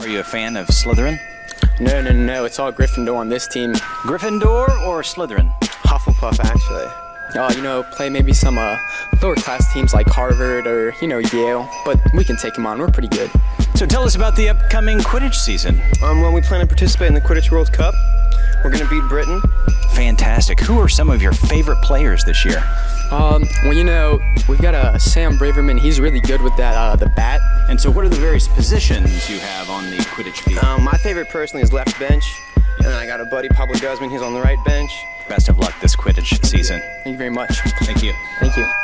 Are you a fan of Slytherin? No, no, no, it's all Gryffindor on this team. Gryffindor or Slytherin? Hufflepuff, actually. Oh, you know, play maybe some uh, lower class teams like Harvard or, you know, Yale. But we can take them on. We're pretty good. So tell us about the upcoming Quidditch season. Um, well, we plan to participate in the Quidditch World Cup. We're going to beat Britain. Fantastic. Who are some of your favorite players this year? Um, well, you know, we've got uh, Sam Braverman. He's really good with that, uh, the bat. And so, what are the various positions you have on the Quidditch field? Um, my favorite personally is left bench. And I got a buddy, Pablo Guzman, he's on the right bench. Best of luck this Quidditch season. Thank you very much. Thank you. Thank you.